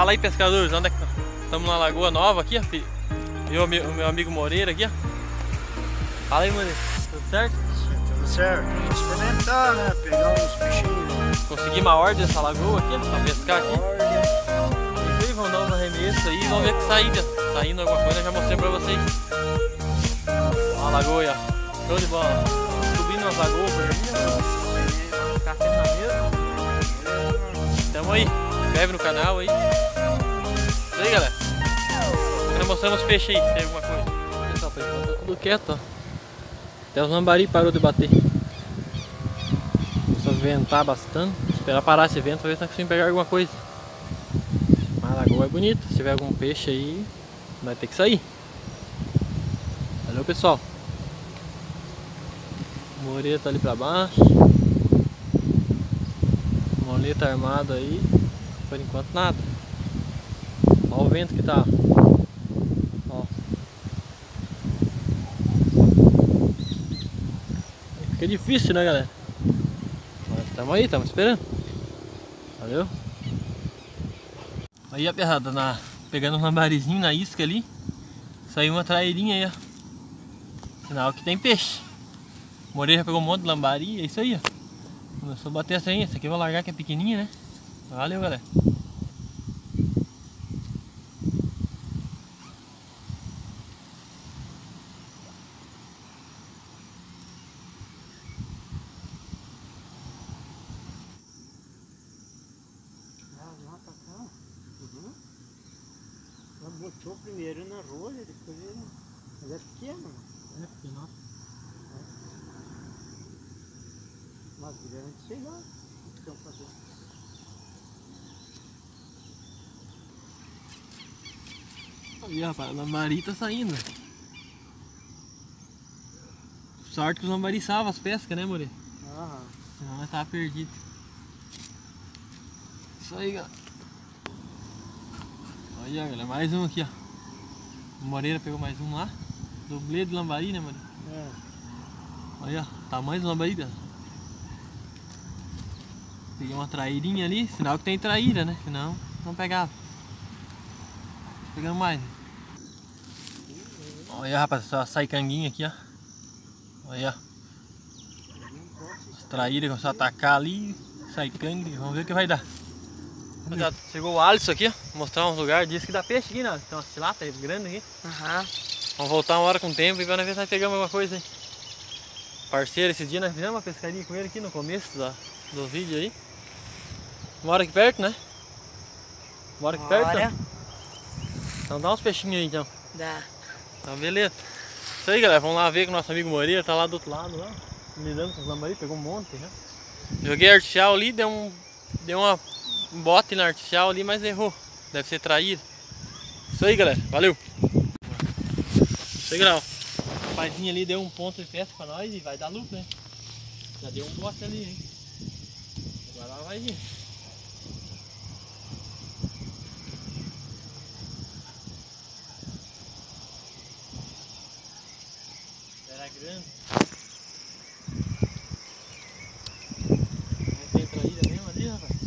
Fala aí, pescadores, onde é que estamos na Lagoa Nova aqui, ó. Eu, meu, meu amigo Moreira aqui, ó. Fala aí, Moreira. Tudo certo? Tudo certo. Vamos experimentar, né? Pegar uns bichinhos. Consegui uma ordem dessa lagoa aqui, ó, pra pescar aqui. E aí, vamos dar uns arremessos aí vamos ver que saída. Saindo alguma coisa, eu já mostrei pra vocês. Ó a lagoa aí, ó. Show de bola. Subindo as lagoas por aqui, ó. Na mesa. Tamo aí. Inscreve no canal aí. Aí, galera. Agora mostrando os peixes aí, tem alguma coisa. Pessoal, tá tudo quieto, ó. Até os lambari parou de bater. Começou a ventar bastante. Esperar parar esse vento pra ver se nós conseguimos pegar alguma coisa. Mas a lagoa é bonita. Se tiver algum peixe aí, vai ter que sair. Valeu, pessoal. Moreira tá ali pra baixo. Moleta armado aí. Por enquanto nada. Vento que tá. Ó. Fica difícil, né, galera? Mas tamo aí, tamo esperando. Valeu. Aí, a na... pegando um lambarizinho na isca ali. Saiu uma traeirinha aí, ó. Sinal que tem peixe. Moreira pegou um monte de lambari, é isso aí, ó. Começou a bater essa aí. Essa aqui eu vou largar que é pequenininha, né? Valeu, galera. Ah, lá pra cá. Uhum. Ela botou primeiro na rolha, depois ele... Mas é pequeno. É pequeno. Mas grande, sei lá. O que estão fazendo? Aí, rapaz, o lambari tá saindo. Sorte que os lambari salvam as pescas, né, Moreira? Aham. Senão nós tava perdido. Isso aí, galera. Olha, galera, mais um aqui, ó. O Moreira pegou mais um lá. Dublê de lambari, né, Moreira? É. Olha, tamanho do lambari, galera. Peguei uma traírinha ali, sinal que tem traíra, né? Senão não pegava. Pegamos mais. Olha, rapaz, só sai canguinha aqui, ó. Olha. As traíras começaram a atacar ali, sai cangue, vamos ver o que vai dar. Rapaziada, chegou o Alisson aqui, mostrar uns lugares, disse que dá peixe aqui, né? Tem umas tilápias grandes aqui. Aham. Vamos voltar uma hora com o tempo e vamos ver se nós pegamos alguma coisa aí. Parceiro, esses dias nós fizemos uma pescaria com ele aqui no começo da, do vídeo aí. Mora aqui perto, né? Mora aqui perto? Bora. Então? então dá uns peixinhos aí então. Dá. Tá beleza. Isso aí galera, vamos lá ver com o nosso amigo Moreira, tá lá do outro lado lá. Lidando com os lambari, pegou um monte, né? Joguei artificial ali, deu um. Deu uma um bote na artificial ali, mas errou. Deve ser traído. Isso aí galera, valeu! Isso o rapazinho ali deu um ponto de pesca pra nós e vai dar lucro, né? Já deu um bote ali, hein? Agora ela vai vir. Era grande. Não tem traíra mesmo ali, rapaz?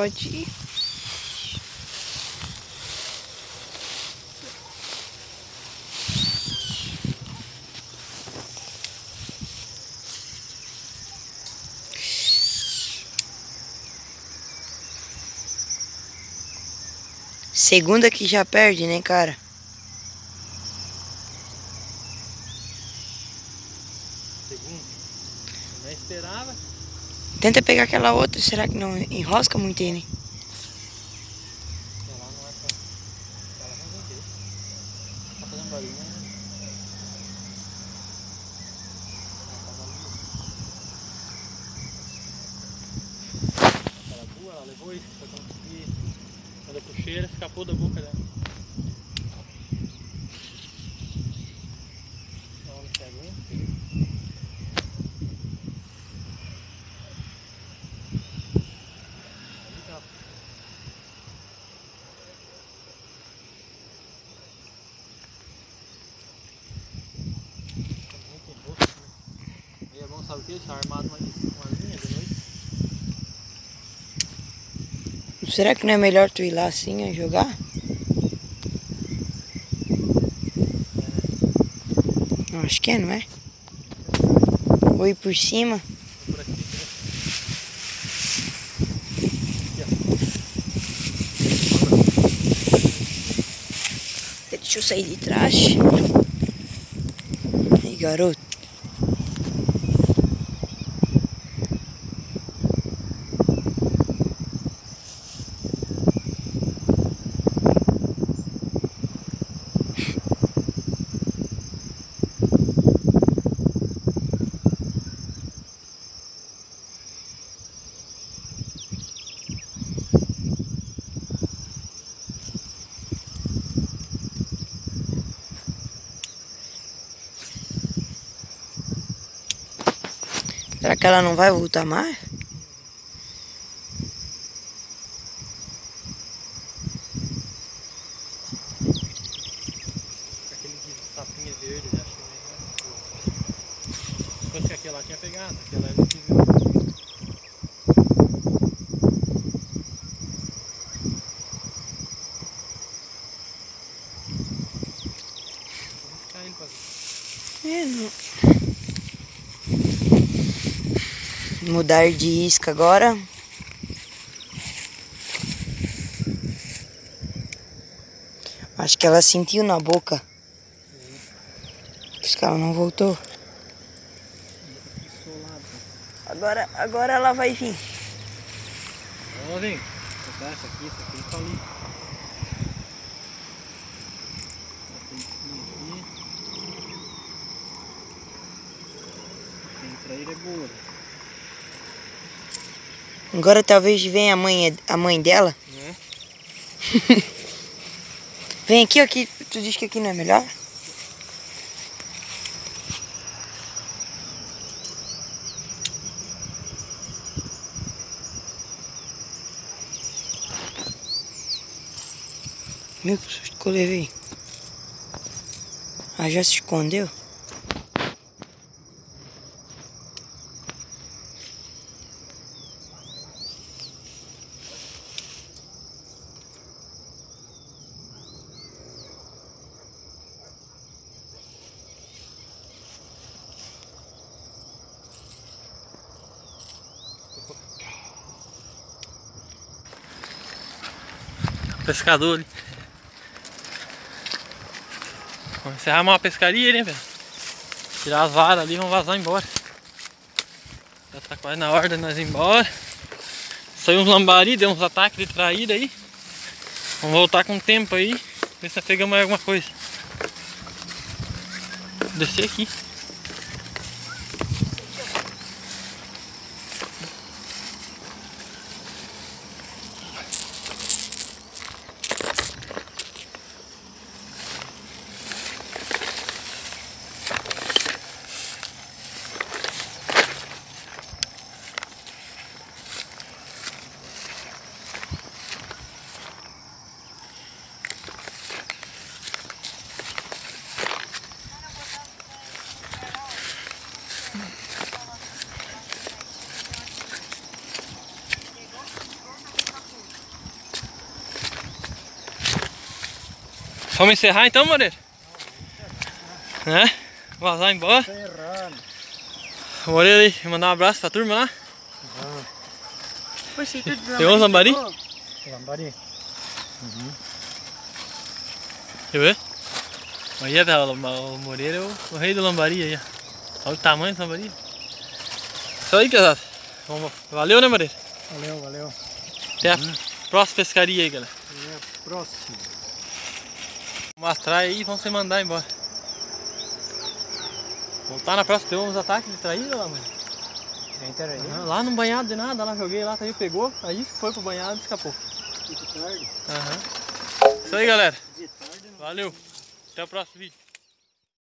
Pode ir. Segunda que já perde, né, cara? Tenta pegar aquela outra, será que não enrosca muito ele? Ela levou isso pra conseguir. Ela escapou da boca dela. Então, ela pega um. Sabe o que? Deixar armado uma linha de noite. Será que não é melhor tu ir lá assim a jogar? Eu acho que é, não é? Ou ir por cima. Por aqui, né? Deixa eu sair de trás. Aí, garoto. Será que ela não vai voltar mais? Aquele de sapinha verde, ele achou melhor. Enquanto que aquela tinha pegado, aquela ele que viu. Vamos ficar indo pra ver. É, não. Mudar de isca agora. Acho que ela sentiu na boca. Por isso que ela não voltou. Agora, agora ela vai vir. Vir. Botar essa aqui, essa aqui tá ali. Aqui, traíra boa. Agora talvez venha a mãe, a mãe dela. Né? Vem aqui, aqui. Tu diz que aqui não é melhor? Meu, que susto que eu levei. Ah, já se escondeu? Pescador ali. Vamos encerrar uma pescaria, né, velho? Tirar as varas ali e vamos vazar embora. Já tá quase na hora de nós ir embora. Saiu uns lambari, deu uns ataques de traíra aí. Vamos voltar com o tempo aí. Ver se pegamos alguma coisa. Descer aqui. Vamos encerrar então, Moreira? Né? Vazar embora. Moreira aí, mandar um abraço pra turma lá. Tem uns lambari? Lambari. Deixa eu ver. Aí, velho, o Moreira é o, o rei do lambari aí, ó. Olha o tamanho do lambari. Isso aí, pesado. Vamos- Valeu, né, Moreira? Valeu, valeu. Até a próxima pescaria aí, galera. Até a próxima. Mostrar aí e vamos se mandar embora. Voltar na próxima, deu uns ataques de traíra lá, mano. Aham, Lá no banhado de nada, lá joguei lá, aí pegou, aí foi pro banhado e escapou. Tarde. Aham. Isso aí, galera. Valeu. Até o próximo vídeo.